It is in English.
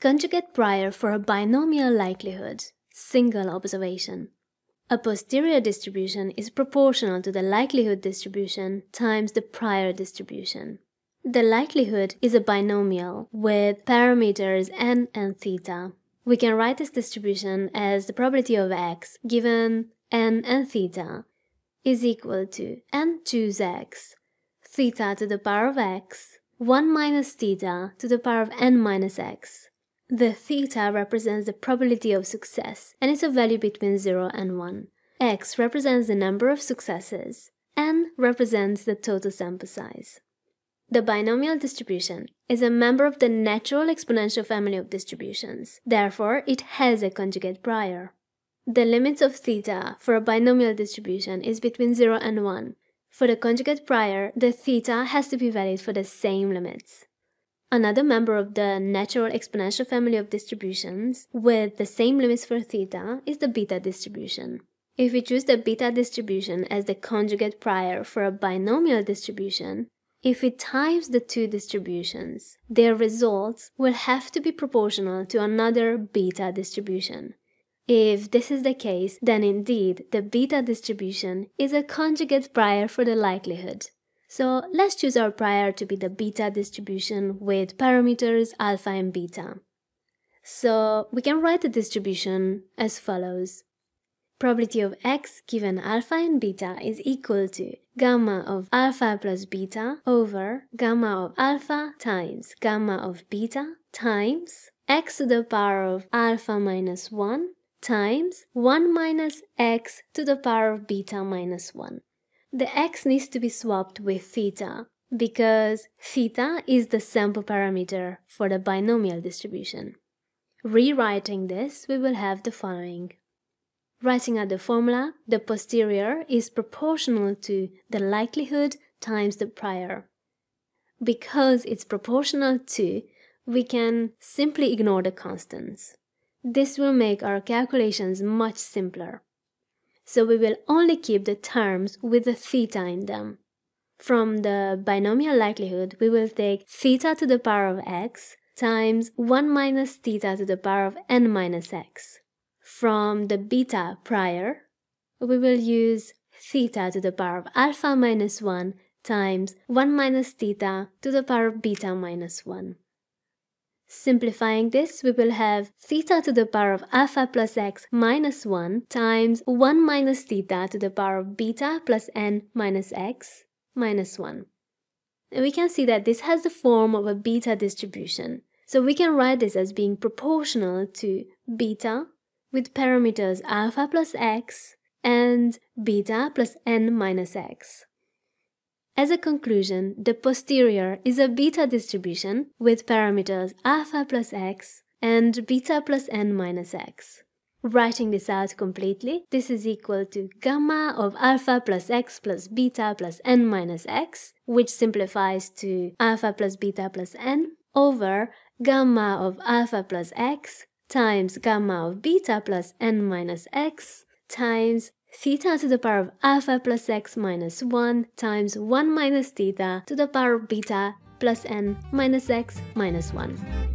Conjugate prior for a binomial likelihood, single observation. A posterior distribution is proportional to the likelihood distribution times the prior distribution. The likelihood is a binomial with parameters n and theta. We can write this distribution as the probability of x given n and theta is equal to n choose x, theta to the power of x, 1 minus theta to the power of n minus x, the theta represents the probability of success and is a value between 0 and 1. x represents the number of successes. n represents the total sample size. The binomial distribution is a member of the natural exponential family of distributions. Therefore, it has a conjugate prior. The limits of theta for a binomial distribution is between 0 and 1. For the conjugate prior, the theta has to be valid for the same limits. Another member of the natural exponential family of distributions with the same limits for theta is the beta distribution. If we choose the beta distribution as the conjugate prior for a binomial distribution, if we times the two distributions, their results will have to be proportional to another beta distribution. If this is the case, then indeed the beta distribution is a conjugate prior for the likelihood. So let's choose our prior to be the beta distribution with parameters alpha and beta. So we can write the distribution as follows. Probability of x given alpha and beta is equal to gamma of alpha plus beta over gamma of alpha times gamma of beta times x to the power of alpha minus 1 times 1 minus x to the power of beta minus 1 the x needs to be swapped with theta because theta is the sample parameter for the binomial distribution. Rewriting this, we will have the following. Writing out the formula, the posterior is proportional to the likelihood times the prior. Because it's proportional to, we can simply ignore the constants. This will make our calculations much simpler so we will only keep the terms with the theta in them. From the binomial likelihood, we will take theta to the power of x times 1 minus theta to the power of n minus x. From the beta prior, we will use theta to the power of alpha minus 1 times 1 minus theta to the power of beta minus 1. Simplifying this, we will have theta to the power of alpha plus x minus 1 times 1 minus theta to the power of beta plus n minus x minus 1. And we can see that this has the form of a beta distribution. So we can write this as being proportional to beta with parameters alpha plus x and beta plus n minus x. As a conclusion, the posterior is a beta distribution with parameters alpha plus x and beta plus n minus x. Writing this out completely, this is equal to gamma of alpha plus x plus beta plus n minus x, which simplifies to alpha plus beta plus n, over gamma of alpha plus x times gamma of beta plus n minus x times theta to the power of alpha plus x minus 1 times 1 minus theta to the power of beta plus n minus x minus 1.